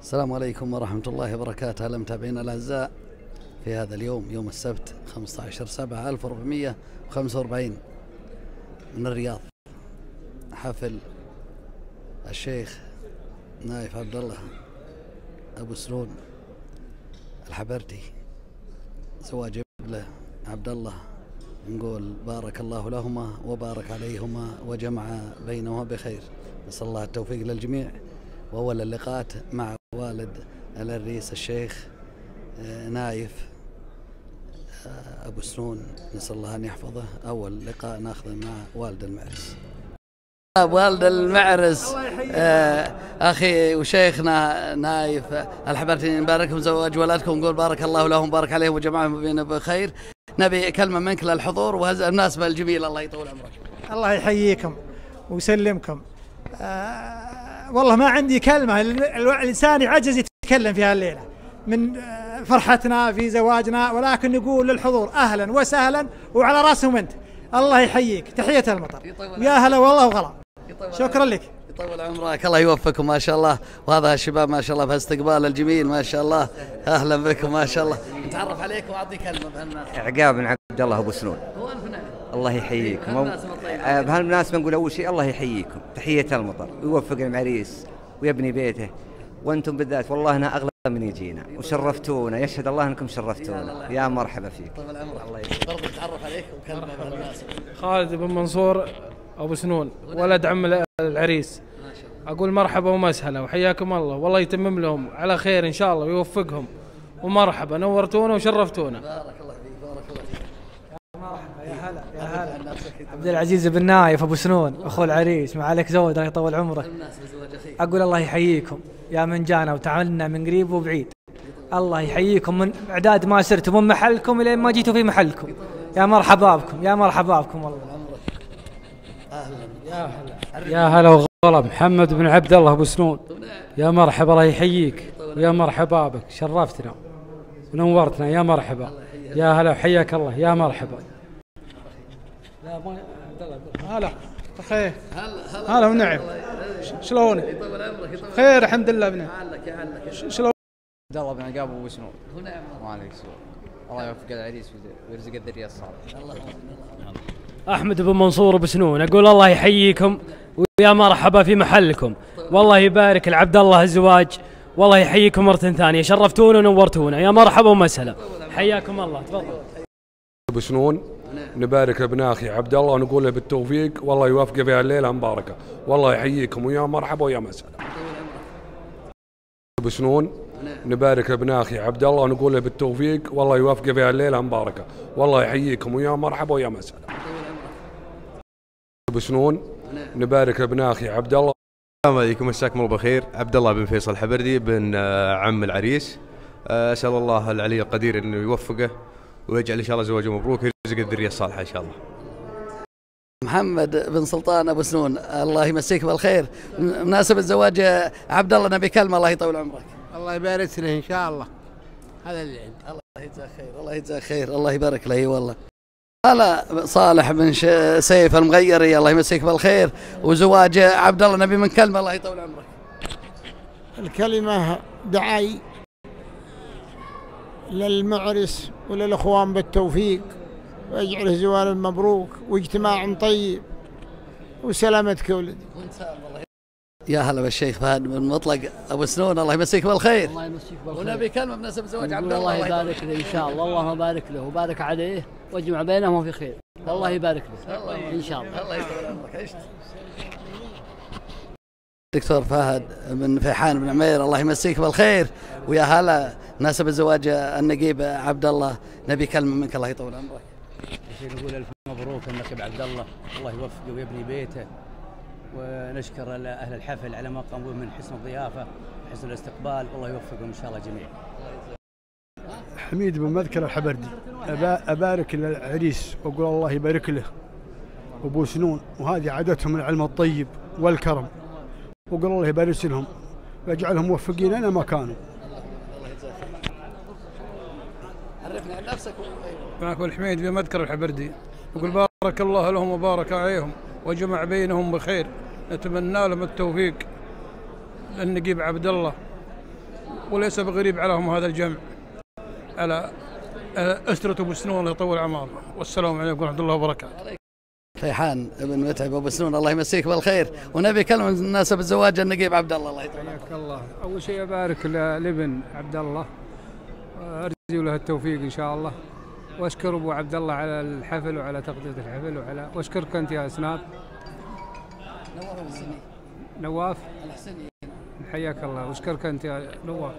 السلام عليكم ورحمة الله وبركاته. أهلا متابعينا الأعزاء في هذا اليوم؟ يوم السبت 15 7 1445 من الرياض حفل الشيخ نايف عبد الله أبو سنون الحبرتي. زواج ابنه عبد الله نقول بارك الله لهما وبارك عليهما وجمع بينهما بخير. نسأل الله التوفيق للجميع. وأول اللقاءات مع والد الرئيس الشيخ آه، نايف آه، أبو سنون نسأل الله أن يحفظه. أول لقاء ناخذه مع والد المعرس. والد المعرس آه، أخي وشيخنا نايف الحبرتي نباركم زواج ولدكم نقول بارك الله لهم بارك عليهم وجمعهم بينا بخير. نبي كلمة منك للحضور وهذا المناسبة الجميلة الله يطول عمرك. الله يحييكم ويسلمكم. والله ما عندي كلمة. ال- ال- الإنسان يعجز يتكلم في هالليلة. من آه فرحتنا في زواجنا ولكن نقول للحضور أهلا وسهلا وعلى رأسهم أنت. الله يحييك. تحية المطر. يا هلا والله وغلا. شكرا لك. يطول عمرك. الله يوفقكم ما شاء الله. وهذا الشباب ما شاء الله بهالاستقبال الجميل ما شاء الله. أهلا بكم ما شاء الله. نتعرف عليك واعطي كلمة بهالناس. عقاب بن عبد الله أبو سنون. الفنان الله يحييكم بهالمناسبة. آه، بهالمناسبة نقول أول شيء الله يحييكم. تحية المطر. ويوفق المعريس ويبني بيته. وأنتم بالذات والله أنا أغلى من يجينا. وشرفتونا. يشهد الله أنكم شرفتونا. يا مرحبا فيك. طول عمرك الله يسلمك برضه نتعرف عليك وكلمة بهالمناسبه خالد بن منصور أبو سنون ولد عم العريس. أقول مرحبا ومسهلا. وحياكم الله. والله يتمم لهم. على خير إن شاء الله. ويوفقهم. ومرحبا. نورتونا وشرفتونا بارك الله فيك بارك الله فيك يا هلا يا هلا. عبد العزيز بن نايف أبو سنون أخو العريس ما عليك زود الله يطول عمرك. أقول الله يحييكم. يا من جانا وتعاملنا من قريب وبعيد. الله يحييكم من إعداد ما سرتم من محلكم إلى ما جيتوا في محلكم. يا مرحبا بكم يا مرحبا بكم والله. يا هلا. وغلا. محمد بن عبد الله أبو سنون. يا مرحبا الله يحييك. ويا مرحبا بك. شرفتنا ونورتنا. يا مرحبا. يا هلا وحياك الله. يا مرحبا. لا ما عبد الله هلا. بخير هلا ونعم. شلونك؟ خير الحمد لله ابنه شلون؟ عبد الله بن عقاب أبو سنون ما عليك سوء الله يوفق العريس ويرزق الذرية الصالحة. أحمد بن منصور أبو سنون أقول الله يحييكم ويا مرحبا في محلكم. والله يبارك لعبد الله الزواج. والله يحييكم مرة ثانية. شرفتونا ونورتونا. يا مرحبا ومسهلا حياكم الله. تفضل. أبو سنون نبارك ابن أخي عبد الله ونقول له بالتوفيق والله يوفقه في هالليله مباركة. والله يحييكم ويا مرحبا ويا مسهلا. أبو سنون نبارك ابن أخي عبد الله ونقول له بالتوفيق والله يوفقه في هالليله مباركة. والله يحييكم ويا مرحبا ويا مسهلا. أبو سنون نبارك ابن أخي عبد الله السلام عليكم مساكم الله بالخير عبد الله بن فيصل الحبردي بن آه، عم العريس. آه، أسأل الله العلي القدير انه يوفقه ويجعل إن شاء الله زواجه مبروك. ويرزق الذرية الصالحة إن شاء الله. محمد بن سلطان أبو سنون الله يمسيك بالخير. مناسبه زواج عبد الله نبي كلمة الله يطول عمرك. الله يبارك له إن شاء الله. هذا اللي عندي. الله يجزاك خير الله يجزاك خير الله يبارك له أي والله. هلا صالح بن ش... سيف المغيري الله يمسيك بالخير. وزواج عبد الله نبي من كلمة الله يطول عمرك. الكلمة دعاي للمعرس وللإخوان بالتوفيق. ويجعله زوال مبروك واجتماع طيب. وسلامتك يا ولدي. يا هلا بالشيخ فهد بن مطلق أبو سنون. الله يمسيك بالخير. الله يمسيك بالخير. ونبي كلمة بمناسبه زواج عبد الله الله. يبارك له إن شاء الله. اللهم بارك له. وبارك عليه. واجمع بينهم في خير. الله يبارك له. إن شاء الله. الله يطول عمرك عشت. دكتور فهد بن فيحان بن عمير الله يمسيك بالخير. ويا هلا مناسبة زواج النقيب عبد الله. نبي كلمة منك الله يطول عمرك. نقول ألف مبروك النقيب عبد الله. الله يوفقه ويبني بيته. ونشكر أهل الحفل على ما قاموا به من حسن الضيافة وحسن الاستقبال. والله يوفقهم إن شاء الله جميعا. حميد بن مذكر الحبردي. أبا أبارك للعريس وأقول الله يبارك له. أبو سنون وهذه عادتهم العلم الطيب والكرم. وأقول الله يبارك لهم ويجعلهم موفقين أين ما كانوا عرفني عن نفسك. معك الحميد بن مذكر الحبردي يقول بارك الله لهم وبارك عليهم وجمع بينهم بخير. نتمنى لهم التوفيق. للنقيب عبد الله. وليس بغريب عليهم هذا الجمع. على أسرة أبو سنون الله يطول أعمارهم والسلام عليكم ورحمة الله وبركاته. فيحان ابن متعب أبو سنون الله يمسيك بالخير. ونبي كلمة مناسبه زواج النقيب عبد الله الله يطول الله. أول شيء أبارك لابن عبد الله. أرجو له التوفيق إن شاء الله. واشكر أبو عبد الله على الحفل وعلى تغطيه الحفل وعلى واشكرك أنت يا أسناد. نواف الحسني. نواف؟ الحسني. حياك الله. واشكرك أنت يا نواف.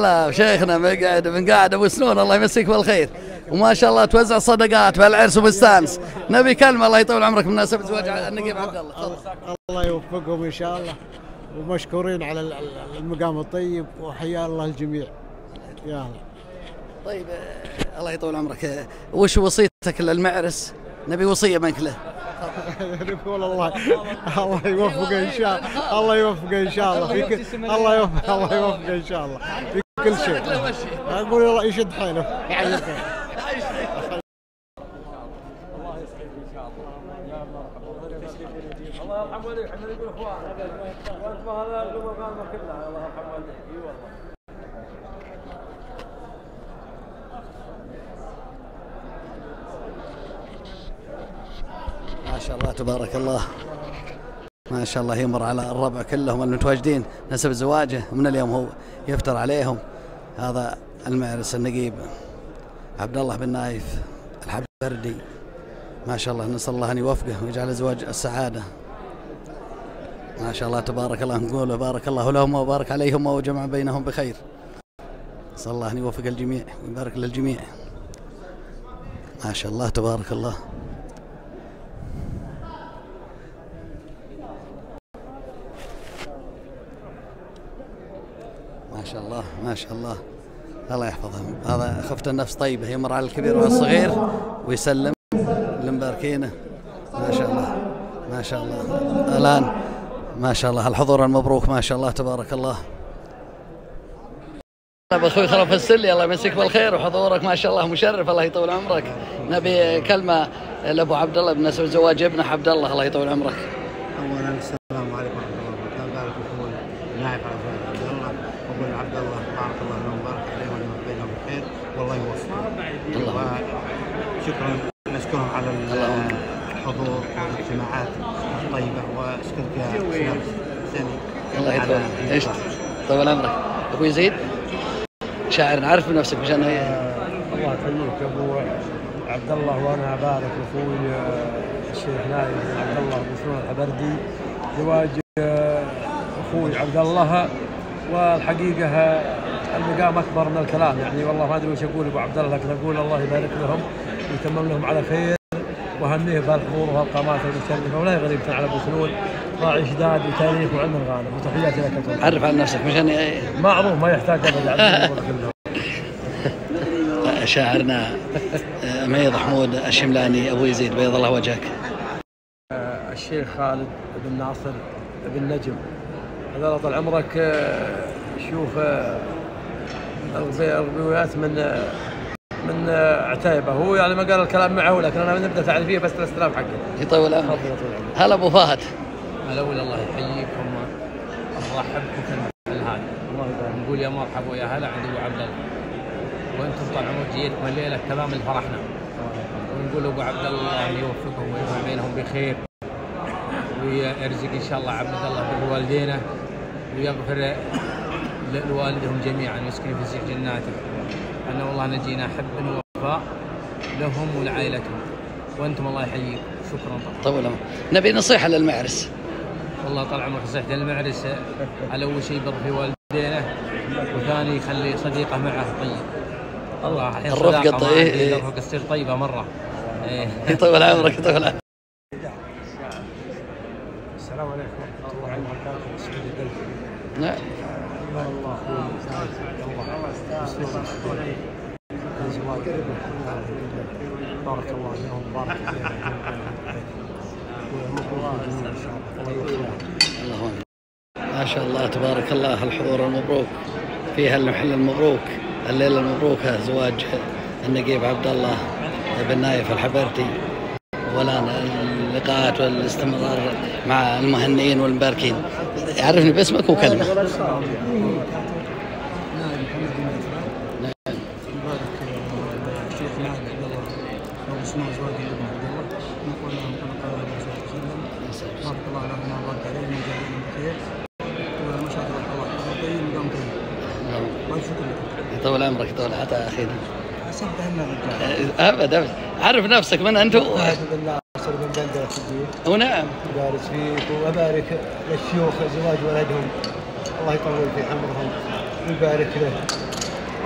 لا شيخنا مقعد من قاعد أبو سنون الله يمسيك بالخير. وما شاء الله توزع صدقات بالعرس وبالستانس نبي كلمة الله يطول عمرك بمناسبه زواج النقيب عبد الله. الله يوفقهم إن شاء الله. ومشكورين على ال- ال- المقام الطيب وحيا الله الجميع. يا الله. طيب آه، الله يطول عمرك. آه، وش وصيتك للمعرس؟ نبي وصية منك له. نقول الله الله يوفقه إن شاء الله. الله يوفقه إن شاء الله. في كل الله يوفقه الله يوفقه إن شاء الله. في كل شيء. أقول الله يشد حيله؟ يعيش خير الله يرحم والديك. إحنا نقول اخوان وانت ما هذا المقام كله الله يرحم والديك اي والله ما شاء الله تبارك الله. ما شاء الله يمر على الربع كلهم المتواجدين. نسب زواجه من اليوم هو يفتر عليهم. هذا المعرس النقيب عبد الله بن نايف الحبردي. ما شاء الله نسأل الله أن يوفقه ويجعل زواج السعادة. ما شاء الله تبارك الله نقول بارك الله لهم وبارك عليهم وجمع بينهم بخير. نسأل الله أن يوفق الجميع ويبارك للجميع. ما شاء الله تبارك الله. ما شاء الله ما شاء الله. الله يحفظهم. هذا خفت النفس طيبة يمر على الكبير والصغير ويسلم لمباركينه. ما شاء الله ما شاء الله. الآن ما شاء الله. الحضور المبروك ما شاء الله تبارك الله. ابو أخوي خلف السلي الله يمسيك بالخير وحضورك ما شاء الله مشرف الله يطول عمرك. نبي كلمة لأبو عبد الله بمناسبه زواج ابنه عبد الله الله يطول عمرك اولا السلام عليكم ورحمه الله وبركاته بارك أخوي نائب على زواج عبد الله واقول عبد الله بارك الله له وبارك عليه وجمع بينهم بخير والله يوفقه وشكرا نشكرهم على الحضور والاجتماعات الطيبة. وأشكرك يا الله يطول طول عمرك أبو يزيد؟ شاعر نعرف بنفسك مشان هي الله يخليك أبو عبد الله وأنا أبارك لاخوي آه، الشيخ نايف عبد الله بن الحبردي زواج آه، أخوي عبد الله والحقيقة المقام أكبر من الكلام يعني والله ما أدري وش أقول أبو عبد الله لكن أقول الله يبارك لهم ويتمم لهم على خير وهنيه بهالحضور وهالقامات المشرفة ولا يغرب على أبو سنون راعي شداد وتاريخ وعلم الغانم وتحياتي لك. عرف عن نفسك مشان معروف ما يحتاج أبدا. شاعرنا آه، ميض حمود الشملاني أبو يزيد بيض الله وجهك آه، الشيخ خالد بن ناصر بن نجم هذا طال عمرك آه، شوف الربويات من من عتيبة. هو يعني ما قال الكلام معه لكن أنا نبدأ تعريفية بس الاستلام حقه. يطول عمرك. هلا أبو فهد. الأول الله يحييكم. ونرحب بكم هذا. الله يبارك. نقول يا مرحبا ويا هلا عند أبو عبد الله. وأنتم طال عمرك جيتكم الليلة تمام فرحنا ونقول أبو عبد الله أن يوفقهم ويجمع بينهم بخير. ويرزق إن شاء الله عبد الله بوالدينه ويغفر لوالدهم جميعا ويسكن في سيح جناته. أن والله نجينا حب ووفاء لهم ولعائلتهم. وأنتم الله يحييكم. شكرا طبعا. طول عمرك نبي نصيحة للمعرس. والله طال عمرك نصيحتي للمعرس. على أول شيء بر في والدينه وثاني يخلي صديقه معه طيب. الله الرفقة طيب- إيه. الرفقة تصير طيبة مرة. إيه. يطول عمرك يطول عمرك. السلام عليكم ورحمة الله وبركاته. نعم الله الله بارك الله فيهم ما شاء الله تبارك الله الحضور المبروك. فيها المحل المبروك الليلة المبروكة زواج النقيب عبد الله بن نايف الحبرتي. والان اللقاءات والاستمرار مع المهنئين والمباركين. عرفني باسمك وكلمة الشيخ نائب عبد الله ابو سنان زواج ابن عبد الله نقول لهم كما قال النبي صلى الله عليه وسلم بارك الله لهم وبارك عليهم وجزاهم بخير وما شاء الله تبارك الله طيب ودام طيب والف شكر لكم يطول عمرك يطول حتى أخينا حسبت اهلنا أبد أبد عرف نفسك من في الدين ونعم بارك فيك وأبارك للشيوخ زواج ولدهم. الله يطول في عمرهم ويبارك له.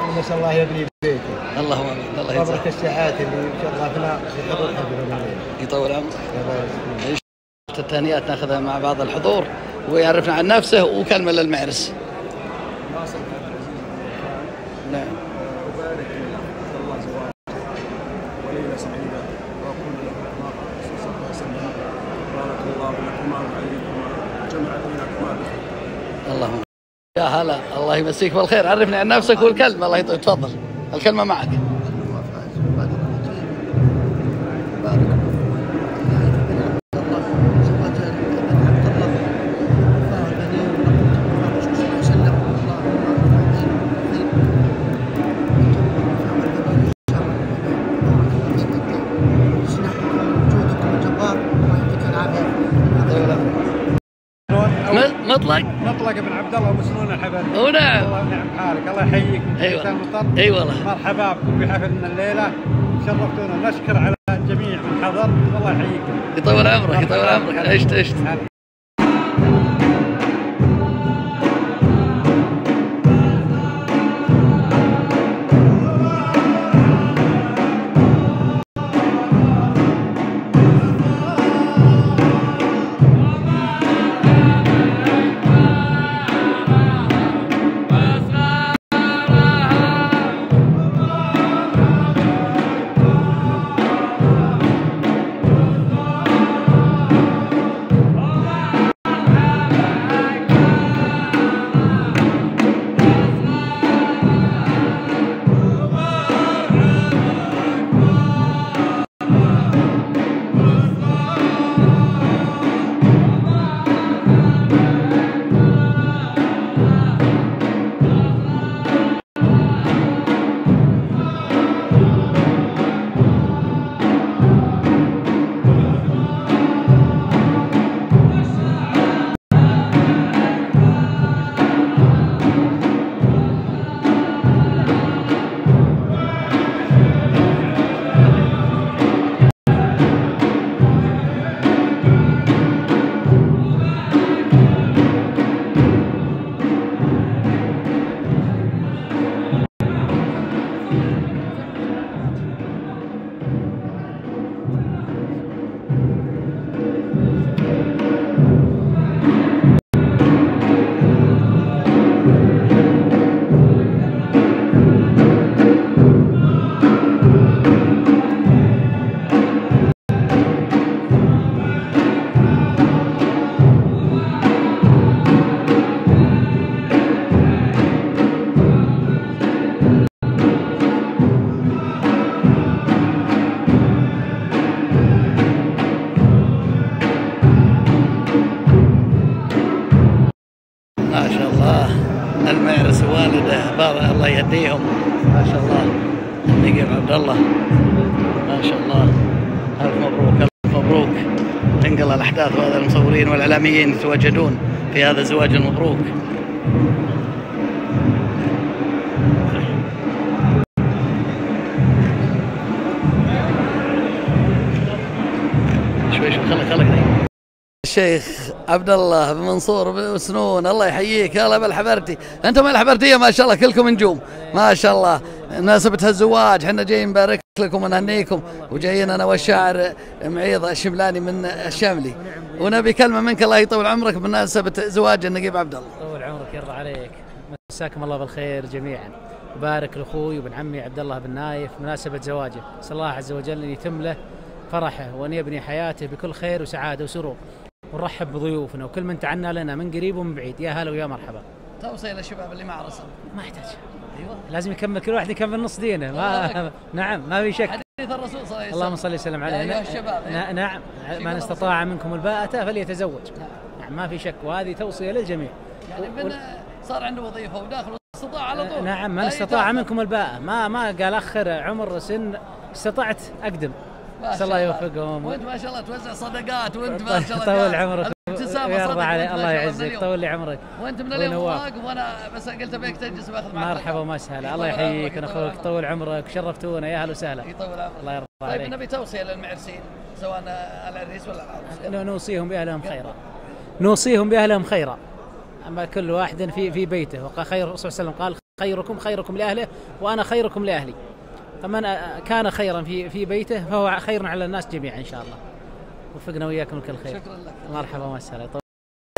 ونسال الله يبني بيته. اللهم آمين. الله يجزاك. الساعات اللي شرفنا في يطول عمرك التهنئات ناخذها مع بعض الحضور ويعرفنا عن نفسه وكلمة للمعرس. ناصر عبد العزيز. نعم وبارك الله زواج وليله سعيده واقول له ما قال الرسول صلى الله عليه وسلم بارك الله لكما وعليكما وجمع بينكما بخير اللهم يا هلا الله يمسيك بالخير. عرفني عن نفسك والكلمة الله يطول تفضل. الكلمة معك. الله يحييك أيوة. والله. مرحبا بكم بحفلنا الليلة. شرفتونا. نشكر على الجميع من حضر. والله يحييكم. يطول عمرك يطول عمرك. عشت عشت. الله. المعرس والده بابا الله يهديهم. ما شاء الله. نقيب عبد الله. ما شاء الله. ألف مبروك ألف مبروك. تنقل الأحداث وهذا المصورين والإعلاميين يتواجدون في هذا الزواج المبروك. الشيخ عبد الله بن منصور بن سنون الله يحييك. يلا بالحبرتي أنتم الحبرتية ما شاء الله كلكم نجوم. ما شاء الله. مناسبة الزواج إحنا جايين نبارك لكم ونهنيكم. وجايين أنا والشاعر معيض الشملاني من الشملي ونبي كلمة منك الله يطول عمرك بمناسبة زواج النقيب عبد الله. طول عمرك يرضى عليك. مساكم الله بالخير جميعا. وبارك لأخوي وابن عمي عبد الله بن نايف مناسبه زواجه. صلى الله عز وجل أن يتم له فرحه وأن يبني حياته بكل خير وسعادة وسرور. ونرحب بضيوفنا. وكل من تعنى لنا من قريب ومن بعيد. يا هلا ويا مرحبا. توصي للشباب اللي ما عرسوا ما يحتاج. أيوه. لازم يكمل. كل واحد يكمل نص دينه. ما نعم ما في شك. حديث الرسول صلى الله عليه عليه اللهم صل وسلم عليه. يا أيها الشباب. ن- نعم. من استطاع منكم الباءة فليتزوج. نعم. ما في شك. وهذه توصية للجميع. يعني من صار عنده وظيفة وداخل استطاع على طول. نعم من استطاع. منكم الباءة. ما ما قال أخر عمر سن استطعت أقدم. ما نسأل الله شاء يوفقهم. وانت ما شاء الله توزع صدقات وانت ما شاء الله طول. عمرك. ويرضى وأنت ما الله شاء يعزك. طول لي عمرك. وانت من اليوم. واقف وأنا بس قلت أبيك تجلس باخذ معك مرحبا ومسهلا. الله يحييك ونخوك عمرك. طول عمرك. شرفتونا. يا أهلا وسهلا. يطول عمرك. الله يرضى طيب عليك. نبي توصية للمعرسين سواء العريس ولا العروس نوصيهم بأهلهم خيرا. نوصيهم بأهلهم خيرا. أما كل واحد في في بيته. وقال خير الرسول صلى الله عليه وسلم قال خيركم خيركم لأهله وأنا خيركم لأهلي. فمن كان خيرا في في بيته فهو خير على الناس جميعا إن شاء الله. وفقنا وياكم كل خير. شكرا لك. مرحبا ومسهلا طيب.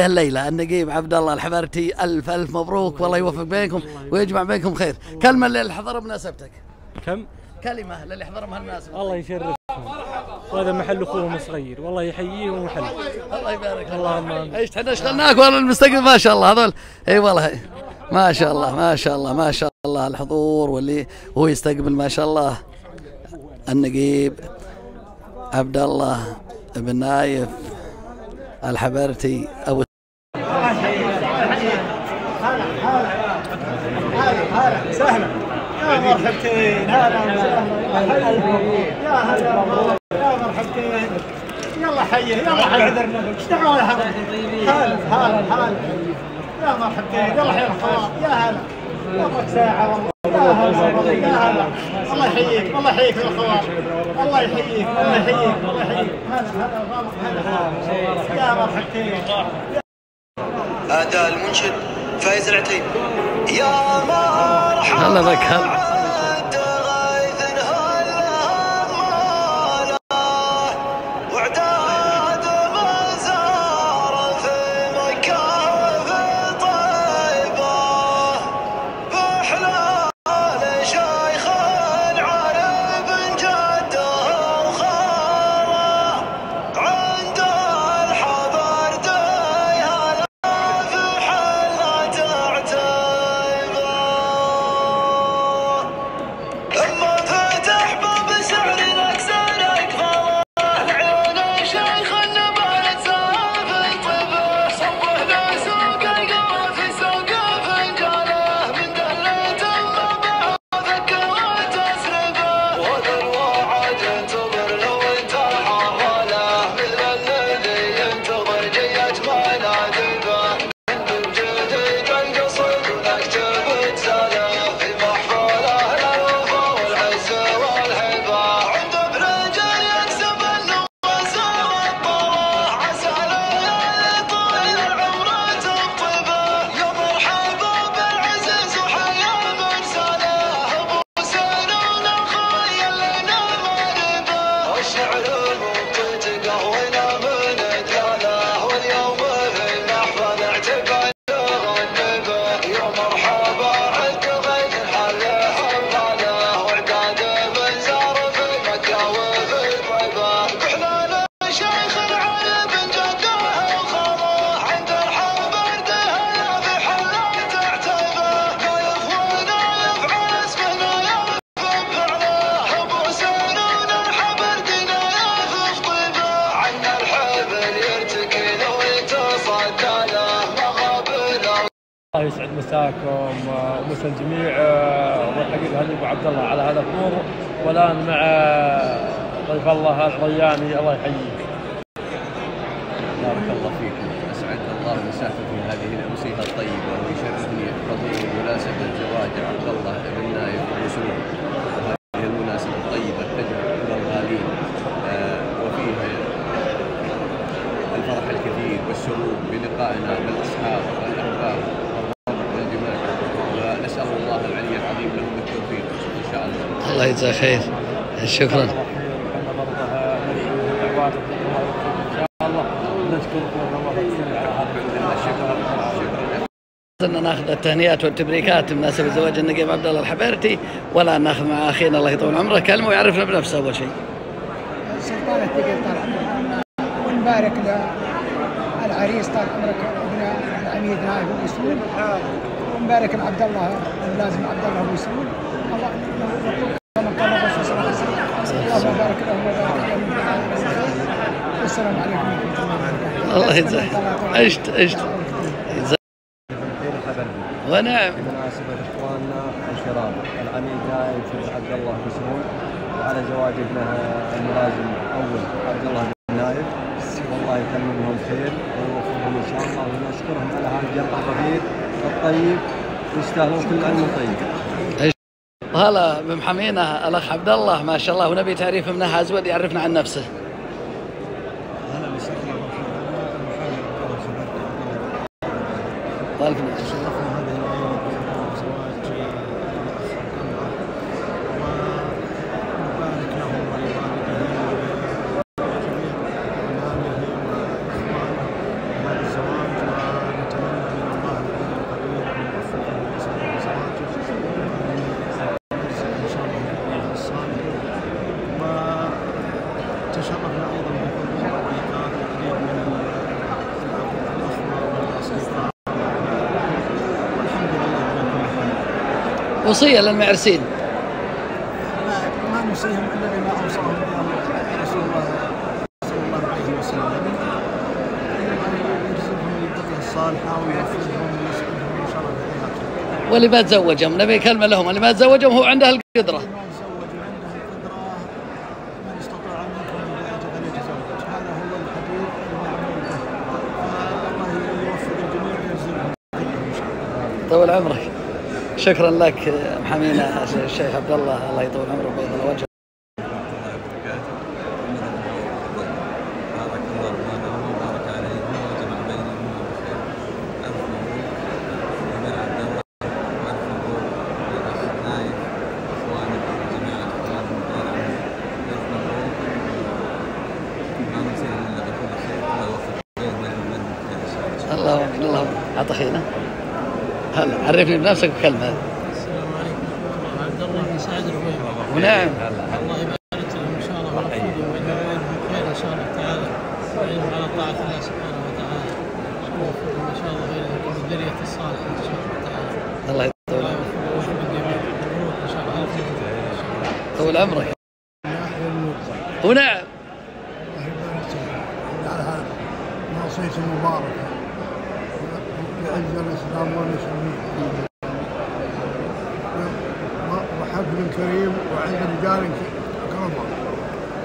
الليلة النقيب عبد الله الحبرتي ألف ألف مبروك. والله يوفق بينكم ويجمع بينكم خير. كلمة للي حضر بمناسبتك. كم؟ كلمة للي حضر بهالمناسبة. الله يشرفهم وهذا محل اخوهم صغير والله يحييهم محل الله يبارك. لك. اللهم إيش إحنا اشتغلناك والله المستقبل؟ ما شاء الله هذول. إي والله. ما شاء الله ما شاء الله ما شاء الله الحضور واللي هو يستقبل ما شاء الله. النقيب عبد الله بن نايف الحبرتي أبو سهلا يا مرحبتين هلا وسهلا يا هلا يا مرحبتين. يلا حيه يلا حيه إيش دعوه هلا هلا هلا. يا مرحبتين حيه الخوات يا هلا. يلا ساعة والله. يا هلا والله. يا هلا. الله يحييك الله يحييك يا اخوات الله يحييك الله يحييك الله يحييك. هلا هلا هلا يا مرحبتين أداء المنشد فايز العتيب يا مرحبا. هلا بك هلا. الله الضياني الله يحييك. بارك الله فيكم. أسعد الله مساكم في هذه الأمسية الطيبة. ويشرفني حضور مناسبه زواج عبد الله بن نايف وسلوم وهذه المناسبة الطيبة تجمع كل الغالين آه، وفيها الفرح الكثير والسرور بلقائنا بالأصحاب والأحباب والربع والجماعه ونسأل الله العلي العظيم لهم التوفيق إن شاء الله. الله يجزاه خير. شكرا. ناخذ التهنئات والتبريكات بمناسبه زواج النقيب عبد الله الحبيرتي ولا ناخذ مع أخينا الله يطول عمره كلمه ويعرفنا بنفسه أول شيء. سلطان الثقيل طال عمرك ونبارك للعريس طال عمرك ابن العميد نايف أبو سعود ونبارك لعبد الله اللازم عبد الله أبو سعود الله كما قال الرسول صلى الله عليه وسلم اللهم بارك لهم وبارك لهم والسلام عليكم ورحمه الله وبركاته. الله يجزاك. عشت عشت. ونعم بمناسبة إخواننا الشباب العميد نائب شيخ عبد الله مسعود وعلى زواج ابنه الملازم أول عبد الله بن نايف والله يتمم لهم خير ويوفقهم إن شاء الله ونشكرهم على هذا الجمع الرفيق الطيب يستاهلون كل علم طيب. هلا بمحمينا الأخ عبد الله ما شاء الله ونبي تعريف منها أزود يعرفنا عن نفسه. هلا وسهلا والف شرفنا هذه العيد بزواج الاخ ونبارك لهم ولوالدهم ولجميع اعمامه واخوانه بهذا الزواج ونتمنى من الله العلي القدير ان يوفقهم ويسعدهم زواجه وان يرزق ان شاء الله بالعمل الصالح وتشرفنا أيضا بحضور ولقاء العديد من الاخوه والاصدقاء والحمد لله على كل حال وصيه للمعرسين ما نوصيهم الا بما اوصاهم رسول الله صلى الله عليه وسلم يرزقهم البقيه الصالحه ويوفقهم ويسعدهم ان شاء الله في حياتهم واللي ما تزوجهم نبي كلمه لهم اللي ما تزوجهم هو عنده القدرة. طول عمرك. شكرا لك محمينا الشيخ عبد الله الله يطول عمره له وجهه بارك الله لنا وبارك عليهم وجمع بينهم بخير الف مبروك جميع عبد الله والف مبروك للاخ نايف اخوانك جميع الاخوان غير عنه الف مبروك ما نسير الا بكل خير الله يوفق بيننا وبينهم بخير ان شاء الله الله الله اعط اخينا عرفني بنفسك بكلمة. السلام عليكم. عبد الله بن سعد الربيع ونعم الله يبارك لهم ان شاء الله ويوفقهم ويجعلهم خير ان شاء الله تعالى ويعينهم على طاعه الله سبحانه وتعالى ويوفقهم ان شاء الله ويرزقهم الذريه الصالحه ان شاء الله تعالى الله يطول الله يوفقهم ويوفق الجميع مبروك ان شاء الله الف مبروك طول عمرك يحيى الموت ونعم الله يبارك فيك على هذا ناصية مباركة يعز الإسلام والمسلمين وحفل كريم وعند رجال كرمة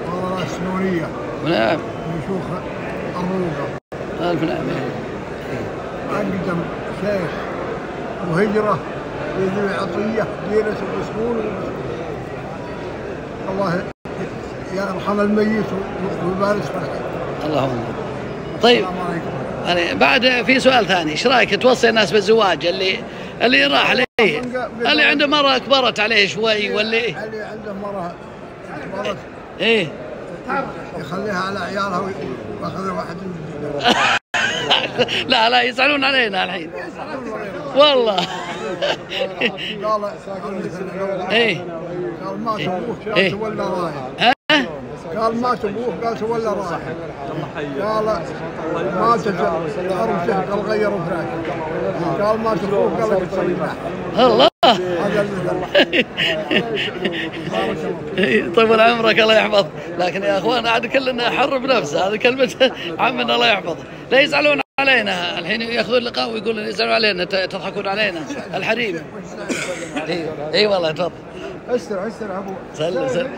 وراء السنونية ونعم من شيوخ الروضة الف نعم أقدم شيخ وهجرة لذوي عطية ديرة الأصول الله يرحم الميت ويبارك الخير اللهم طيب يعني بعد في سؤال ثاني إيش رأيك توصي الناس بالزواج اللي اللي راح عليه اللي عنده مرة كبرت عليه شوي واللي اللي عنده مرة كبرت. إيه. يخليها على عيالها وياخذ واحد لا لا يزعلون علينا الحين. والله. قال إيه. قال مات قال إيه. تولى رايح. قال مات ابوه قال تولى رايح؟ قال مات عرفه قال غيروا فراشه قال مات ابوه قال لك تسوي الله. طول عمرك الله يحفظ لكن يا أخوان عاد كلنا حر بنفسه هذه كلمة عمنا الله يحفظه لا يزعلون علينا. الحين يأخذون لقاء ويقولون يزعلون علينا تضحكون علينا. الحريم. إي والله تفضل. أستر أستر ابوه سلم سلم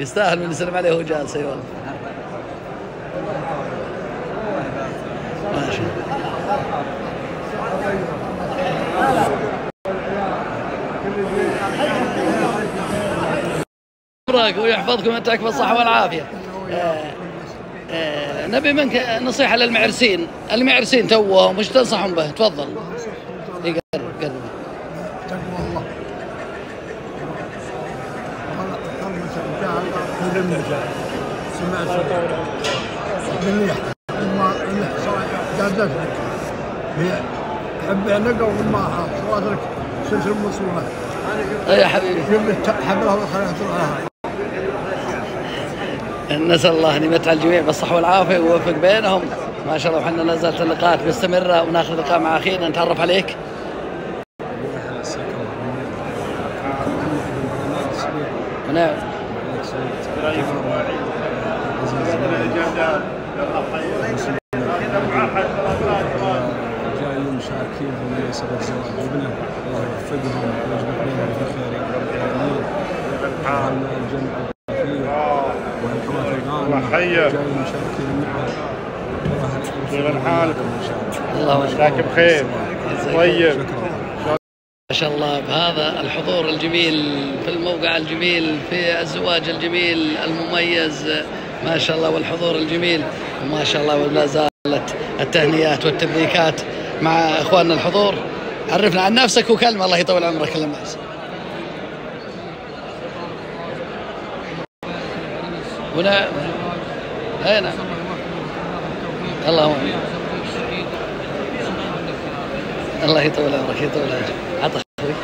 يستاهل من يسلم عليه وهو جالس اي والله ماشي ويحفظكم ويمتعك بالصحة والعافية. آه، آه، نبي منك نصيحة للمعرسين. المعرسين توهم وش تنصحهم به؟ تفضل إي، قرب قرب تقوى الله كلمة الرجال كلمة سمعت جازت لك هي حب سلسلة يا حبيبي. حبلها وخليها تروح نسأل الله أن يمتع الجميع بالصحة والعافية ويوفق بينهم. ما شاء الله وحنا لا زالت اللقاءات مستمرة وناخذ لقاء مع أخينا. نتعرف عليك. ونعم المشاركين بمناسبة زواج ابنه الله يوفقهم ويجمع بينهم في خير يا رب العالمين وهلا الجمع الكثير والقناة الغانمة جاي مشاركين معه كيف حالكم ان شاء الله الله مساك بخير. طيب. ما شاء الله بهذا الحضور الجميل في الموقع الجميل في الزواج الجميل المميز. ما شاء الله والحضور الجميل. وما شاء الله ولا زالت التهنئات والتبريكات مع إخواننا الحضور. عرفنا عن نفسك وكلمة. الله يطول عمرك ونعم اي نعم اللهم امين الله يطول عمرك يطول عمرك. عطى أخوي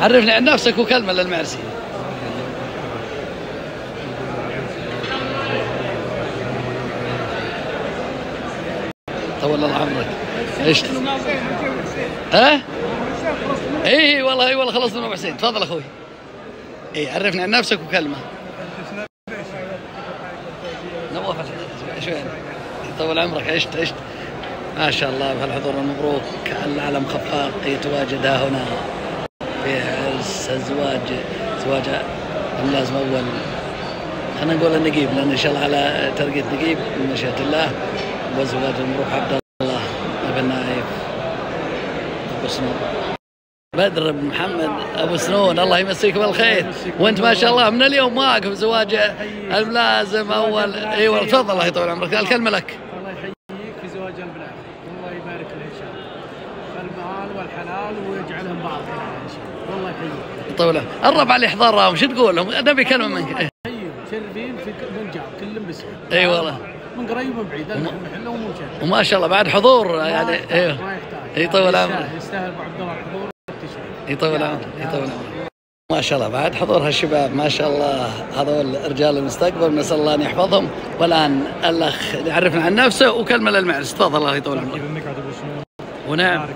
عرفني عن نفسك وكلمة للمعرسي طول الله عمرك. إيش ها؟ اي والله اي والله خلصنا ابو حسين تفضل أخوي. اي عرفني عن نفسك وكلمة. نواف شو يعني طول عمرك عشت عشت. ما شاء الله بهالحضور المبروك. العلم خفاق يتواجد ها هنا. في الزواج زواج اللازم اول خلينا نقول النقيب لأن إن شاء الله على ترقية نقيب من مشيئة الله وزواج المبروك عبد الله بن نايف. أبو سنون. بدر بن محمد أبو سنون الله يمسيك بالخير. وأنت ما شاء الله من اليوم واقف زواج الملازم أول. اي والله تفضل الله يطول عمرك. الكلمة لك الله يحييك في زواج البنات والله يبارك له ان شاء الله المال والحلال ويجعلهم بعض ان شاء الله والله طول الربع اللي حضرهم شو تقول لهم نبي كلمة منك. إيه. يحييهم مشرفين في كلهم إي والله. من قريب ومن بعيد ومشرف وما شاء الله بعد حضور يعني أيوه ما يحتاج. يطول عمرك يستاهل- ابو عبد الله الحضور والتشريف يطول عمرك يطول عمرك ما شاء الله بعد حضور هالشباب ما شاء الله هذول رجال المستقبل نسأل الله أن يحفظهم. والآن الأخ يعرفنا عن نفسه وكلمة للمعرس تفضل الله يطول عمرك. ابو سنون ونعم. بارك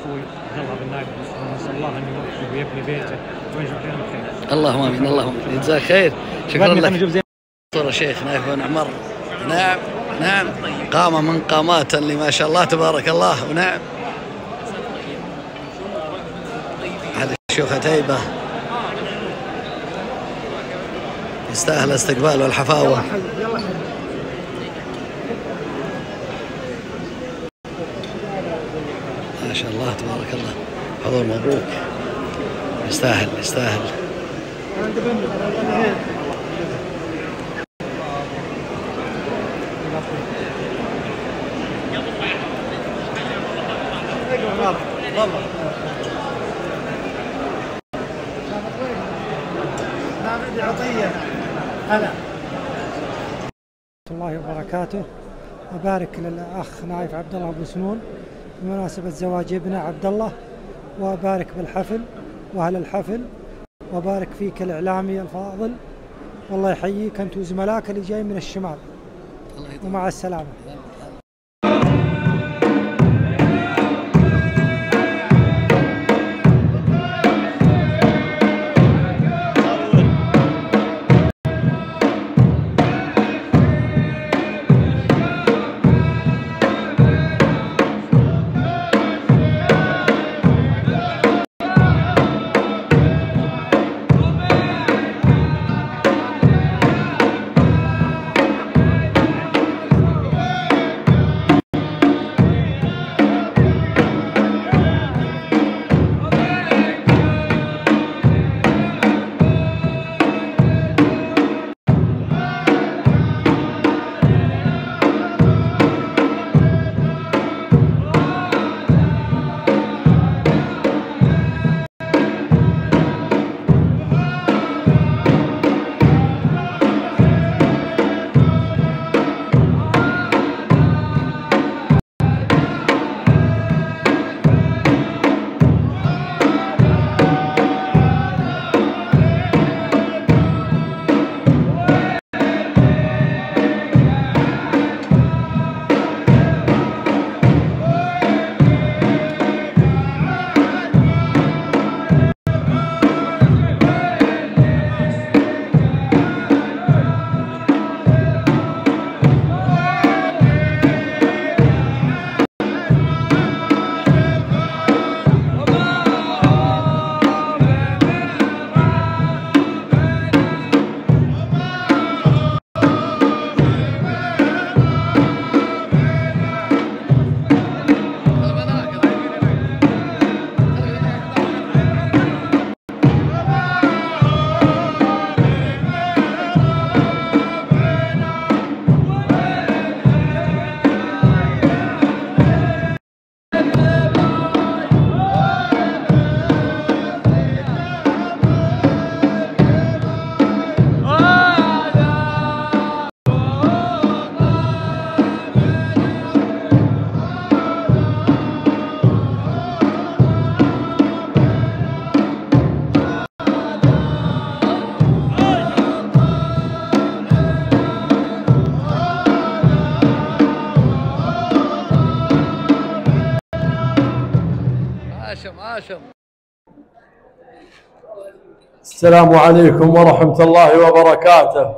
أخوي عبد الله بن نايف نسأل الله أن ويبني بيته خير اللهم آمين اللهم آمين. جزاك خير. شكرا لك. صورة شيخ نايف بن عمر. نعم نعم. قامة من قامات اللي ما شاء الله تبارك الله. ونعم هذه الشيوخ تيبة. يستاهل استقبال والحفاوة. ما شاء الله تبارك الله. حضور مبروك. يستاهل يستاهل. هلا الله وبركاته. أبارك للأخ نايف عبد الله أبو سنون بمناسبة زواج ابنه عبد الله وأبارك بالحفل. وأهل الحفل. وأبارك فيك الإعلامي الفاضل. والله يحييك أنت وزملائك اللي جاي من الشمال. ومع السلامة. السلام عليكم ورحمة الله وبركاته.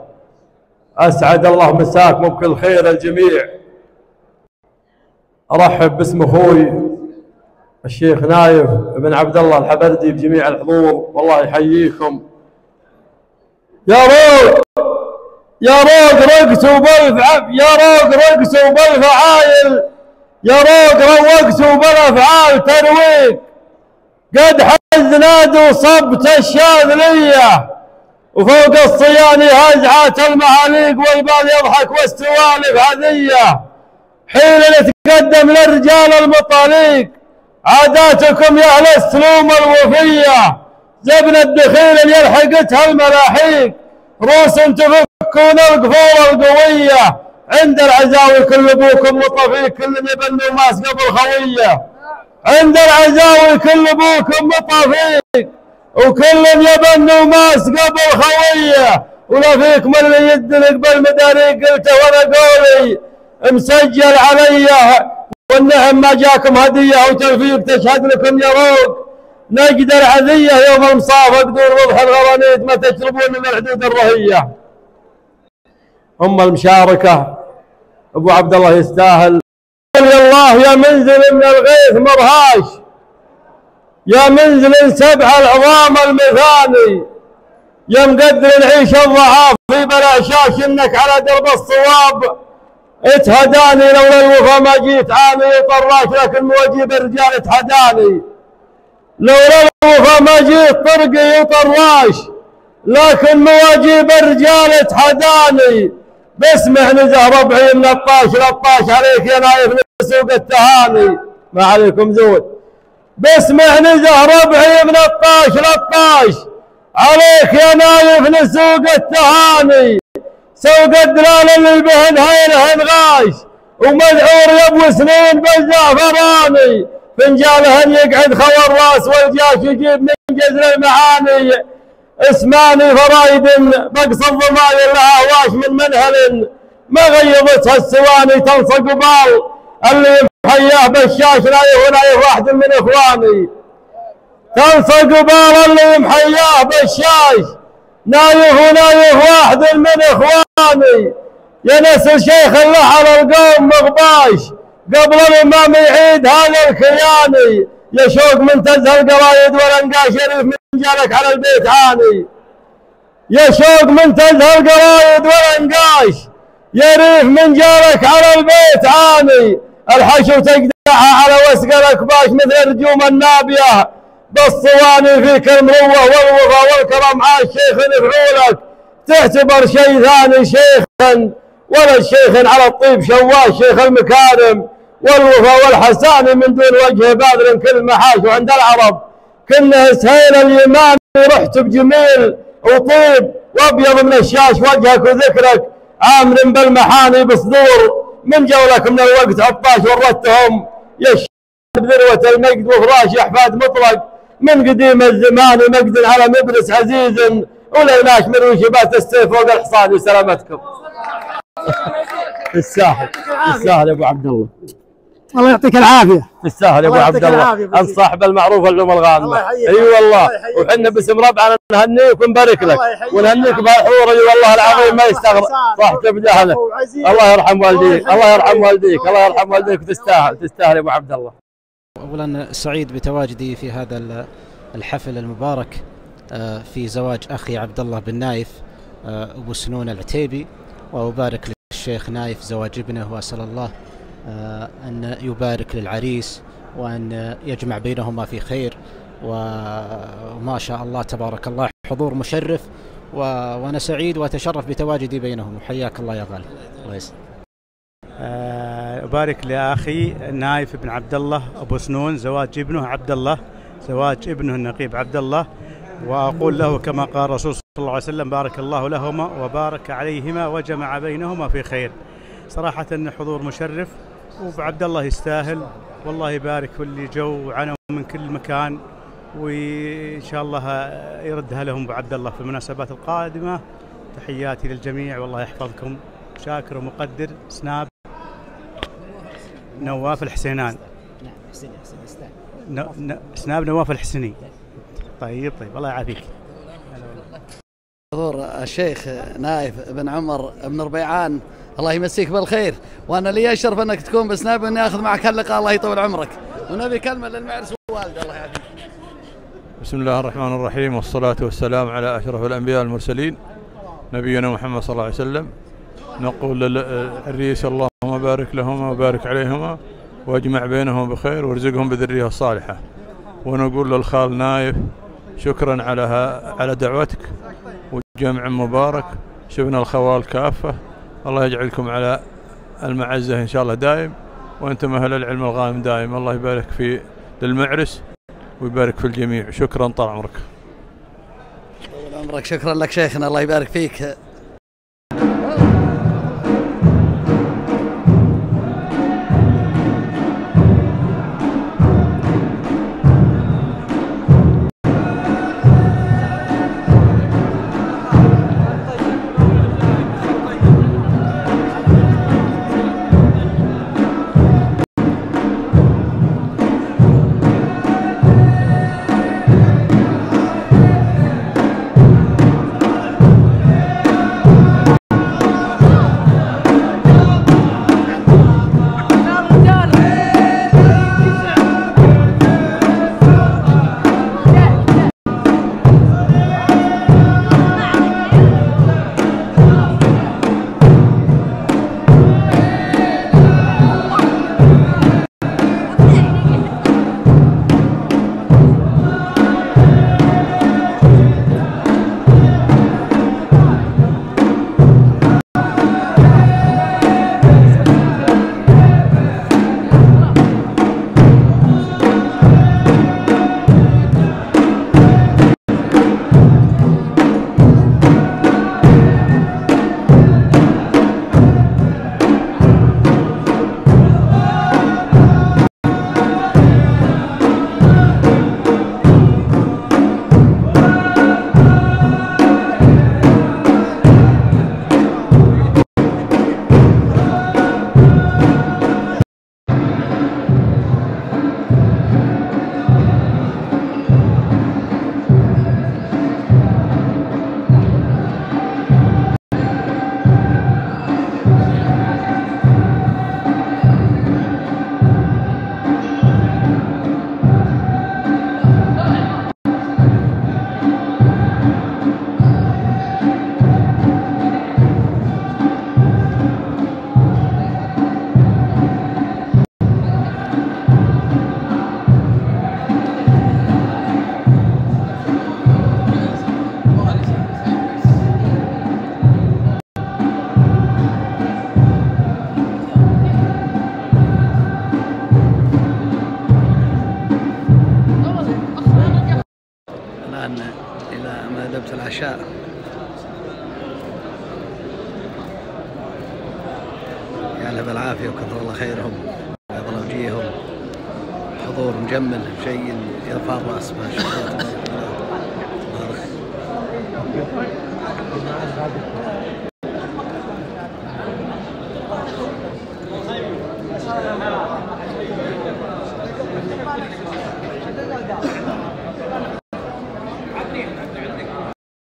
أسعد الله مساكم بكل خير الجميع. أرحب باسم أخوي الشيخ نايف بن عبد الله الحبردي بجميع الحضور. والله يحييكم. يا روق يا روق رقصوا بالفعل يا روق رقصوا بالفعايل يا روق روقتوا بالافعال ترويق. قد حز نادوا وصبت الشاذليه وفوق الصياني هزعات المعاليق والبال يضحك والسوالف هذية. حين نتقدم للرجال المطاليق عاداتكم يا أهل السلوم الوفية. زبن الدخيل اللي يلحقتها الملاحيق. روس تفكون القفور القوية. عند العزاوي كل ابوكم مطفي كل يبنوا ماس قبل خوية. عند العزاوي كل ابوكم مطفيك وكل يبنوا ماس قبل خويه ولا فيك من اللي يدلق بالمداري قلته وأنا قولي مسجل علي. والنعم ما جاكم هدية وتوفيق تشهد لكم يا روق. نجد العذية يوم المصافى دون وضح الغرانيت ما تشربون من الحدود الرهية. هم المشاركة أبو عبد الله يستاهل. الله يا منزل من الغيث مرهاش يا منزل سبع العظام المثاني يا مقدر نعيش الضعاف في بلا شاش إنك على درب الصواب. اتهداني لولا الوفا ما جيت عامي طراش لكن موجب الرجال اتهداني. لولا الوفا ما جيت طرقي وطراش لكن مواجيب الرجال اتحداني باسمع نزه ربعي من الطاش للطاش عليك يا نايف سوق التهاني. ما عليكم زود. باسمع نزه ربعي من الطاش للطاش. عليك يا نايف لسوق التهاني. سوق الدلال اللي بهن هينهن غاش. ومذعور يبو سنين بالزعفراني فنجالهن يقعد خوى الراس والجاش يجيب من جزر المعاني. اسماني فرايد بقص الضماير لها واش من منهل. ما غيظتها السواني تنصق بال. اللي محياه بالشاش لا يهون واحد من إخواني. تنصق بال اللي محياه بالشاش. نايف ونايف واحد من إخواني. يا ناس الشيخ على القوم مغباش. قبل الإمام يعيد هذا الكياني يا شوق من تزهى القرايد والأنقاش شريف من جالك على البيت عاني يا شوق من تزهى القرايد والأنقاش يا ريف من جالك على البيت عاني الحشو تقدعها على وسق الأكباش مثل الرجوم النابية. بالصواني فيك المروه والوفا والكرم عاش شيخ يفعولك تعتبر شيء ثاني شيخا ولا الشيخ على الطيب شواش شيخ المكارم. والوفا والحساني من دون وجه باذل كل محاش وعند العرب. كنا سهيل اليماني رحت بجميل وطيب. وأبيض من الشاش وجهك وذكرك. عامر بالمحاني بصدور. من جولك من الوقت عطاش وردتهم يا بذروة المجد وفراش احفاد مطلق. من قديم الزمان مجد على مبرس عزيز وليناش من وشبات السيف فوق الحصان وسلامتكم الساحل الساحل أبو عبد الله. الله يعطيك العافية. تستاهل يا أبو الله عبد يعطيك الله. العافية أبو أنت صاحب المعروف اللوم الغانمه أي والله. وحنا باسم ربعنا نهنيك ونبارك لك. ونهنيك بهالحور اللي والله العظيم ما يستغرب. صح تبدا أهلا الله يرحم والديك. الله يرحم والديك. الله يرحم والديك. تستاهل تستاهل يا أبو عبد الله. اولا سعيد بتواجدي في هذا ال- الحفل المبارك آه، في زواج أخي عبد الله بن نايف آه، أبو سنون العتيبي. وأبارك للشيخ نايف زواج ابنه وأسأل الله آه، أن يبارك للعريس وأن يجمع بينهما في خير. وما شاء الله تبارك الله حضور مشرف. و... وأنا سعيد وأتشرف بتواجدي بينهم. حياك الله يا غالي. الله يسلمك. آه، أبارك لأخي نايف بن عبد الله أبو سنون زواج ابنه عبد الله زواج ابنه النقيب عبد الله وأقول له كما قال الرسول صلى الله عليه وسلم بارك الله لهما وبارك عليهما وجمع بينهما في خير. صراحة حضور مشرف وعبد الله يستاهل. والله يبارك في اللي جو وعنوا من كل مكان. وإن شاء الله يردها لهم أبو عبد الله في المناسبات القادمة. تحياتي للجميع. والله يحفظكم. شاكر ومقدر. سناب. نواف الحسينان. حسني حسني يستاهل ن- ن- سناب نواف الحسني طيب طيب. الله يعافيك. حضور الشيخ نايف بن عمر بن ربيعان. الله يمسيك بالخير. وأنا لي أشرف أنك تكون بسناب أني آخذ معك اللقاء الله يطول عمرك. ونبي كلمة للمعرس والوالده الله يعافيك بسم الله الرحمن الرحيم والصلاة والسلام على أشرف الأنبياء المرسلين نبينا محمد صلى الله عليه وسلم. نقول للرئيس اللهم بارك لهما وبارك عليهما واجمع بينهم بخير وارزقهم بذرية صالحة. ونقول للخال نايف شكرا على على دعوتك. وجمع مبارك. شفنا الخوال كافة. الله يجعلكم على المعزة إن شاء الله دائم وأنتم أهل العلم الغائم دائم الله يبارك في للمعرس ويبارك في الجميع. شكرا طال عمرك. طول عمرك. شكرا لك شيخنا. الله يبارك فيك.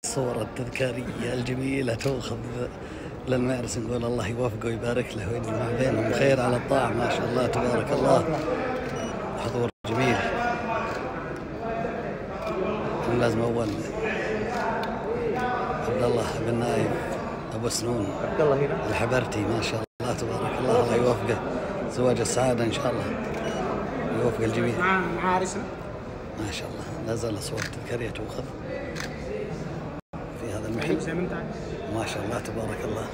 الصورة التذكارية الجميلة تؤخذ للمعرس نقول الله يوفقه ويبارك له ويجمع بينهم خير على الطاعة ما شاء الله تبارك الله. حضور جميل. لازم أول عبد الله بن نايف أبو سنون عبد الله هنا. الحبرتي ما شاء الله تبارك الله الله يوفقه. زواج السعادة إن شاء الله. يوفق الجميع. مع مع عريسنا ما شاء الله. لا زال الصور التذكارية تؤخذ في هذا طيب المحل ما عارف. ما شاء الله تبارك الله.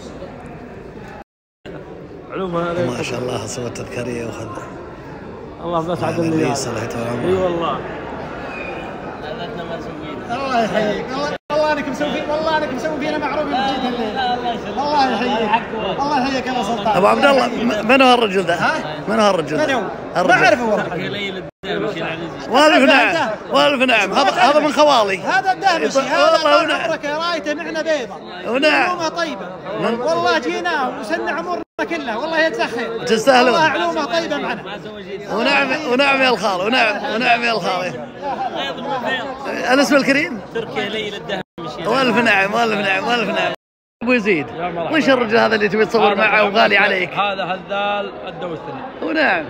ما شاء الله الصور التذكارية يؤخذ الله اللي الرئيس الله يطول اي والله. الله يحييك. مسوي والله انك مسوي فينا معروف جدا الليل. الله يحييك. الله يحييك يا سلطان أبو عبد الله من هو الرجل ذا؟ من هو؟ الرجل ذا؟ من هو؟ الرجل. ما اعرفه والله والف نعم. والف نعم. هذا هذا من خوالي. هذا الدهمشي والله هذا ونعم. عمرك رايته معنا بيضة. ونعم. من- والله جيناه وسن عمرنا. كله والله يجزاه خير تستاهلون. والله علومه طيبة معنا. ونعم ونعم يا الخال ونعم ونعم يا الخال. الاسم الكريم؟ تركيا ليلى الدهمشي والف نعم والف نعم والف نعم. أبو يزيد وش الرجل هذا اللي تبي تصور معه وغالي عليك؟ هذا هذال الدوسري ونعم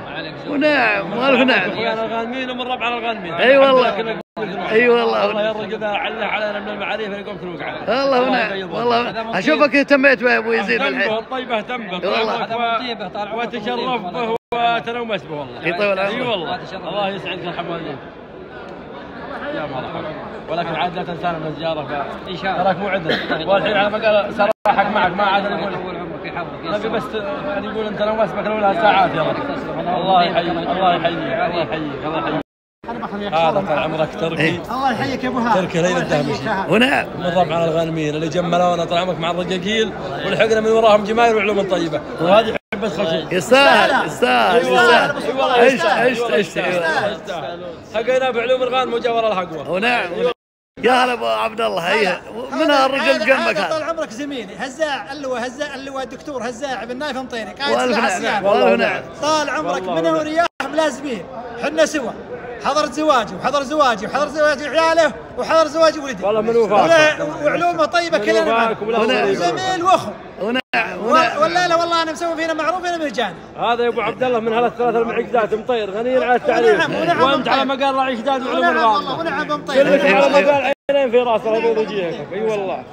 ونعم والف نعم. اخويانا الغانمين ومن ربعنا الغانمين أي والله. أي والله. الله يرزق إذا عله علينا من المعاريف اللي يقوم كل وقعه والله. ونعم والله أشوفك اهتميت به يا ابو يزيد اهتم به بالحين الطيبه اهتم به والله. عمرك وتشرف به وتنومس به والله يطول عمرك. أي والله. الله يسعدك يرحم والديك يا مرحبا. ولكن عاد لا تنسانا من الزيارة ف إن شاء الله. تراك مو عندنا والحين على ما قال صراحك معك ما عاد نقول. نبي بس يقول أنت لو مسبك لو لها ساعات يا رب. الله يحييك الله يحييك. الله يحييك الله يحييك. هذا طال عمرك تركي. الله يحييك يا أبو هاشم تركي ليلى الدهمشي ونعم من ربعنا الغانمين اللي جملونا طال عمرك مع الرقاقيل ولحقنا من وراهم جماهير وعلوم طيبة. وهذه حبة خشب. يستاهل يستاهل يستاهل والله عشت يستاهل. عشت والله عشت. حقينا بعلوم الغانم وجا ورا الحقوة. ونعم يا هلا أبو عبد الله هيا. من الرجل جنبك هذا طال عمرك زميلي. هزاع اللواء هزاع اللواء الدكتور هزاع بن نايف مطيري سلاح نعم نعم طال عمرك والله منه ونعم. ورياح ملازمين. حنا سوا. حضرت زواجي وحضر زواجي وحضر زواج عياله وحضر زواج ولدي. والله من وفاك. ولا- وعلومه طيبة كلنا. وزميل واخو. ونعم ولا لا والله أنا مسوي فينا معروف أنا مجاني. هذا يا أبو عبد الله من هالثلاثة المعجزات مطير غني على التعريف ونعم، ونعم وأنت على. مقال راعي شداد وعلوم ونعم الغانم والله ونعم مطير. كلك على مقال عينين في رأسه الله وجهك أي والله.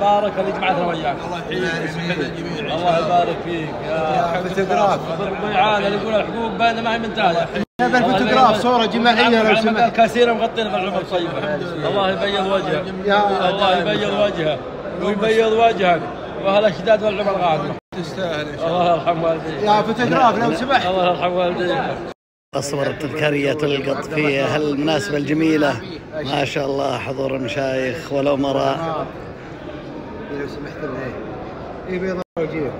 البارك اللي جمعتنا وياك. الله يحييك. الله يبارك فيك. يا فوتوغراف. ضيعان اللي يقول الحقوق باينه ما هي منتهيه نبي الفوتوغراف، صورة جماعية لو سمحت. كثيره مغطينا بالعمر الطيبة. الله يبيض وجهك يا الله يبيض وجهك ويبيض وجهك واهل الشداد والعمر غانمه تستاهل الله. يرحم والديك. يا فوتوغراف لو سمحت. الله يرحم والديك. الصور التذكارية تلقط في هالمناسبة الجميلة. ما شاء الله حضور المشايخ والأمراء لو سمحت لنا اي بيض وجهك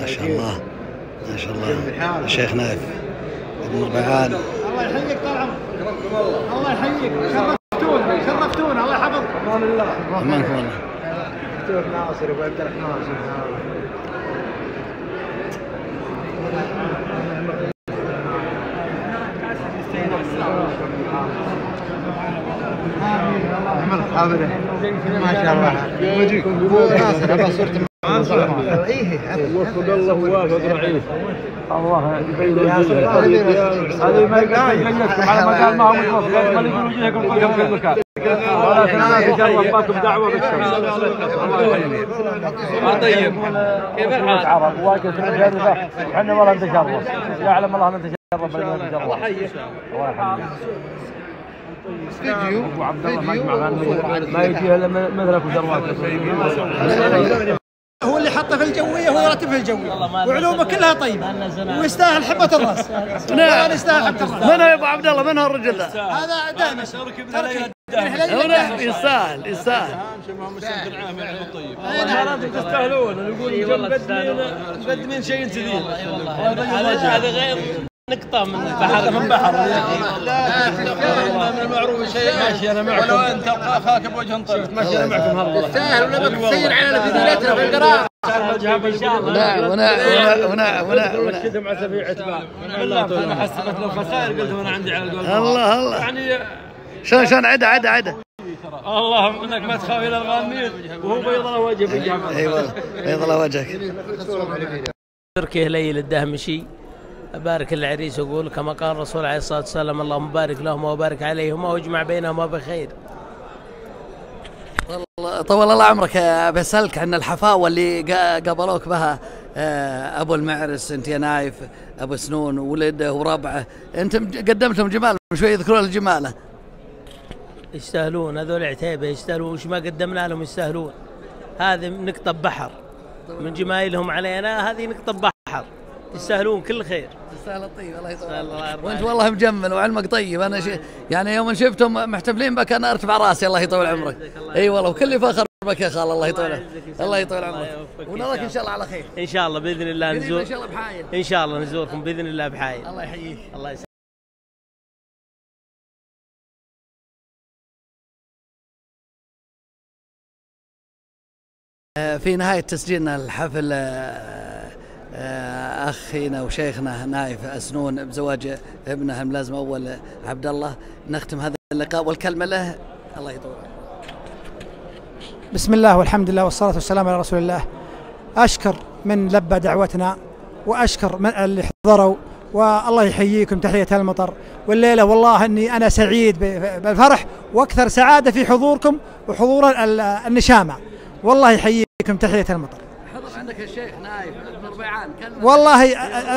ما شاء الله. ما شاء الله. الشيخ نايف. ابن ربيعان الله يحييك طال عمرك. الله يحييك. شرفتونا شرفتونا. الله يحفظكم أمان الله. أمانكم الله. دكتور ناصر أبو عبد الرحمن. حاضر ما شاء الله وجهك ناصر ابو صورته وفق الله ووافق رعيف الله يبين. هذه ما يقيدكم على مكان ما هو متوفق خلي يقول وجهكم كلكم في المكان دعوه ما طيب كيف الحال؟ المجربه وحنا والله نتشرف يعلم الله نتشرف الله يحييك الله يحييك فيديو أبو عبد الله ما يجمع غنمين ما يجي إلا مثلك هو اللي حطه في الجوية هو يرتب في الجوية. وعلومه كلها طيبة. ويستاهل حبة الرأس. نعم. يستاهل حبة الرأس. من هو يا أبو عبد الله؟ من هو الرجل ذا؟ هذا دائما. تركي. ونعم يستاهل يستاهل. والله أنتم تستاهلون. يقول مقدمين مقدمين شيء جديد. هذا غير نقطة من البحر من بحر من المعروف شيء ماشي أنا معكم ولو انت اخاك بوجه طيب ماشي أنا معكم هلا تستاهل ولا بتسير علينا فيديوهاتنا في القراءة ونعم ونعم ونعم ونعم ونعم كذا مع سبيع اتباع بالله أنا حسبت لو خسائر قلت وأنا عندي على القول الله الله يعني شلون شلون عدا عدا عدا اللهم انك ما تخاف إلى الغامين وهو بيض له وجه في الجامعة اي والله بيض الله وجهك تركيا ليل الدهمشي أبارك العريس وأقول كما قال الرسول عليه الصلاة والسلام اللهم بارك لهما وبارك عليهما واجمع بينهما بخير والله طول الله عمرك بسألك عن الحفاوة اللي قا- قابلوك بها آه، أبو المعرس أنت يا نايف أبو سنون وولده وربعه. أنت مج- قدمت لهم جمال شوي يذكرون الجمالة. يستاهلون هذول عتيبة يستاهلون. وش ما قدمنا لهم يستاهلون. هذه نقطة بحر. من جمايلهم علينا هذه نقطة بحر. يستاهلون كل خير. تستاهل الطيب الله يطول وانت والله مجمل وعلمك طيب. أنا شي يعني يوم شفتهم محتفلين بك أنا أرتفع رأسي الله يطول عمرك. إي والله وكل فخر بك يا خال الله يطول عمرك. الله يطول عمرك. ونراك إن شاء الله على خير. إن شاء الله بإذن الله نزور إن شاء الله بحايل. إن شاء الله نزوركم بإذن الله بحايل. الله يحييك. الله يسلمك. آه، في نهاية تسجيلنا الحفل آه، أخينا وشيخنا نايف أسنون بزواج ابنه الملازم أول آه، عبد الله نختم هذا اللقاء والكلمة له. الله يطول بسم الله والحمد لله والصلاة والسلام على رسول الله. أشكر من لبى دعوتنا وأشكر من اللي حضروا والله يحييكم تحية المطر. والليلة والله أني أنا سعيد بالفرح وأكثر سعادة في حضوركم وحضور ال- النشامة. والله يحييكم تحية المطر. حضر عندك الشيخ نايف. والله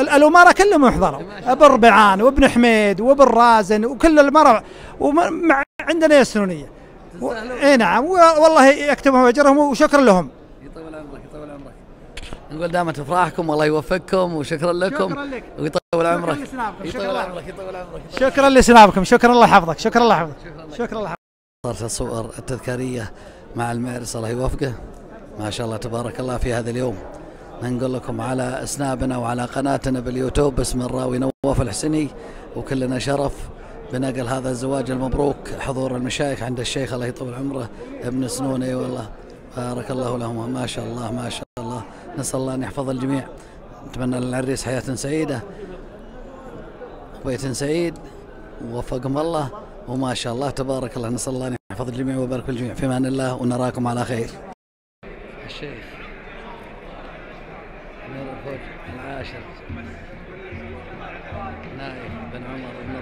ال- الأمراء كلهم يحضروا. ابن ربيعان وابن حميد وابن رازن وكل المرة ومع عندنا السنونية و- إي نعم. والله يكتبهم اجرهم وشكرا لهم. يطول عمرك يطول عمرك. نقول دامت افراحكم والله يوفقكم وشكرا لكم. شكراً لك. ويطول عمرك. يطول. عمرك يطول عمرك. شكرا لسنابكم. شكرا الله يحفظك شكرا الله يحفظك شكرا الله صارت الصور التذكارية مع المعرس الله يوفقه. ما شاء الله تبارك الله في هذا اليوم. ننقل لكم على أسنابنا وعلى قناتنا باليوتيوب. باسم الراوي نواف الحسني وكلنا شرف بنقل هذا الزواج المبروك حضور المشايخ عند الشيخ الله يطول عمره ابن سنون. إي والله بارك الله لهما ما شاء الله ما شاء الله. نسأل الله أن يحفظ الجميع. نتمنى للعريس حياة سعيدة وبيت سعيد ووفقهم الله. وما شاء الله تبارك الله. نسأل الله أن يحفظ الجميع ويبارك الجميع. في أمان الله ونراكم على خير. الشيخ. نور الفوج العاشر. نايف بن عمر.